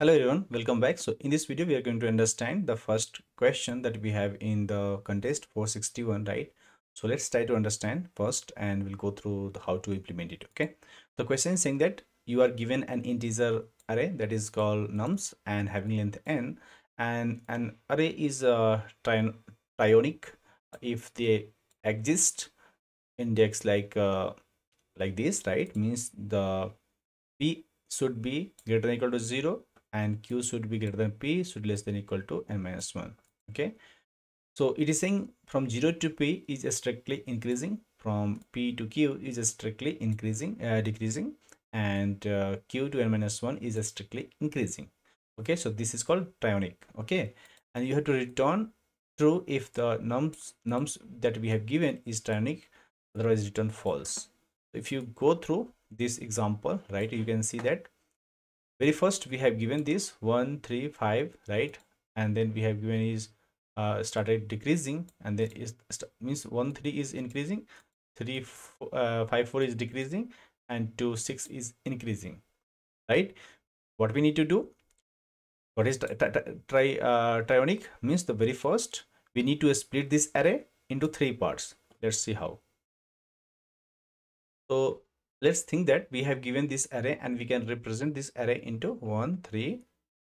Hello everyone, welcome back. So in this video, we are going to understand the first question that we have in the contest 461, right? So let's try to understand first and we'll go through how to implement it, okay? The question is saying that you are given an integer array that is called nums and having length n and an array is a trionic if they exist index like uh, like this, right? Means the p should be greater than equal to 0 and q should be greater than p should less than equal to n minus 1 okay? So it is saying from 0 to p is strictly increasing from p to q is a strictly increasing uh, decreasing and uh, q to n minus 1 is strictly increasing okay? So this is called trionic okay? And you have to return true if the nums nums that we have given is trionic otherwise return false. If you go through this example right you can see that very first we have given this one three five right? And then we have given is uh, started decreasing. And then is means one three is increasing three uh, five four is decreasing and two six is increasing right? What we need to do? What is try uh, trionic? Means the very first we need to split this array into three parts. Let's see how. So let's think that we have given this array and we can represent this array into 1 3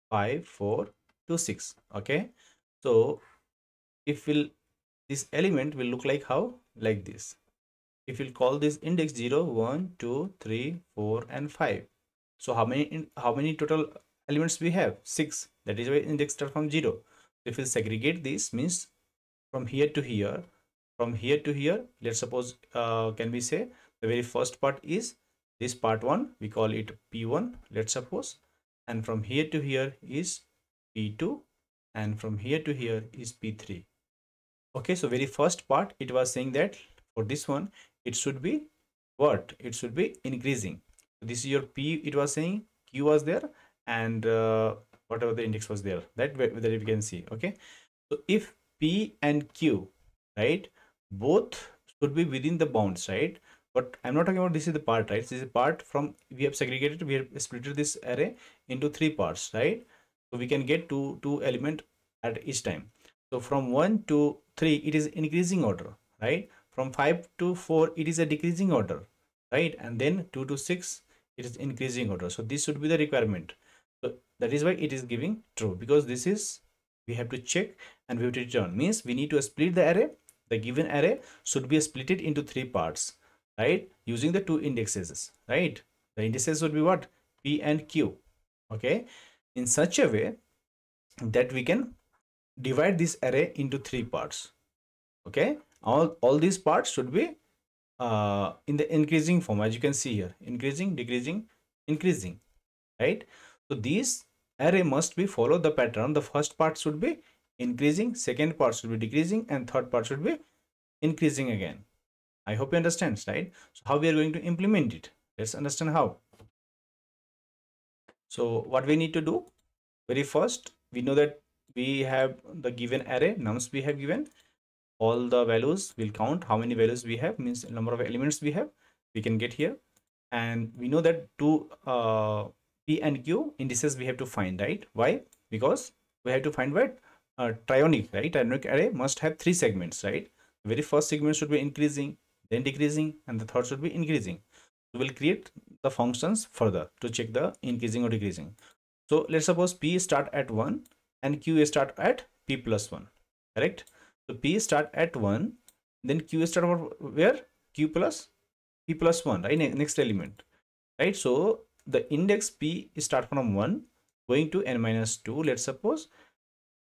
5 4 2 6 okay? So if we'll this element will look like how? Like this. If we'll call this index 0 1 2 3 4 and 5 so how many how many total elements we have? Six. That is why index start from 0 if we'll segregate this means from here to here from here to here let's suppose uh, can we say the very first part is this part 1 we call it p1 let's suppose. And from here to here is p2 and from here to here is p3 okay so very first part it was saying that for this one it should be what? It should be increasing. This is your p it was saying q was there and uh, whatever the index was there. That that you can see okay? So if p and q right both should be within the bounds right but i'm not talking about this is the part right? This is a part from we have segregated we have split this array into three parts right? So we can get two two element at each time. So from one to three it is increasing order right? From five to four it is a decreasing order right? And then two to six it is increasing order. So this should be the requirement. So that is why it is giving true because this is we have to check and we have to return means we need to split the array. The given array should be split it into three parts right? Using the two indexes right? The indices would be what? P and q okay? In such a way that we can divide this array into three parts okay? All all these parts should be uh, in the increasing form as you can see here increasing decreasing increasing right? So these array must be follow the pattern. The first part should be increasing second part should be decreasing and third part should be increasing again I hope you understand, right? So how we are going to implement it? Let's understand how. So what we need to do? Very first, we know that we have the given array nums we have given. All the values will count how many values we have means number of elements we have. We can get here. And we know that two uh, P and Q indices we have to find, right? Why? Because we have to find what? Uh, trionic, right? Trionic array must have three segments, right? Very first segment should be increasing then decreasing and the third should be increasing. We will create the functions further to check the increasing or decreasing. So let's suppose p start at 1 and q start at p plus 1 correct? So p start at 1 then q start where? Q plus p plus 1 right? Next element right? So the index p start from 1 going to n minus 2 let's suppose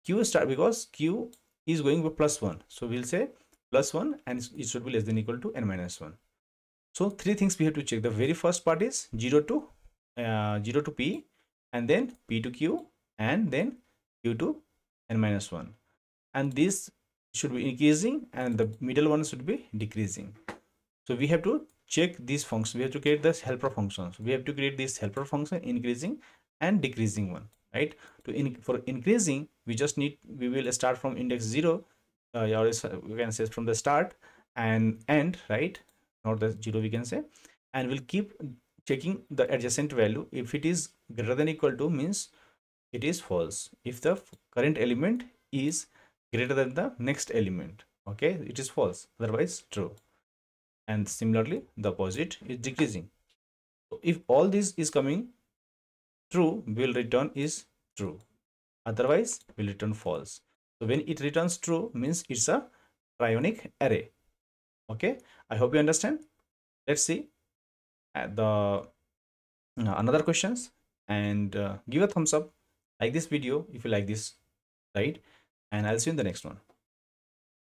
q start because q is going with plus 1 so we'll say plus 1 and it should be less than equal to n minus 1 so three things we have to check. The very first part is 0 to uh, 0 to p and then p to q and then q to n minus 1 and this should be increasing and the middle one should be decreasing. So we have to check these functions. We have to create this helper functions. We have to create this helper function increasing and decreasing one right? To in for increasing we just need we will start from index 0 uh, you can say from the start and end right? Not the zero we can say. And we'll keep checking the adjacent value. If it is greater than equal to means it is false. If the current element is greater than the next element okay it is false. Otherwise true. And similarly the opposite is decreasing. So if all this is coming true will return is true. Otherwise will return false so when it returns true means it's a trionic array. Okay? I hope you understand. Let's see. At the uh, another questions. And uh, give a thumbs up. Like this video if you like this right? And i'll see you in the next one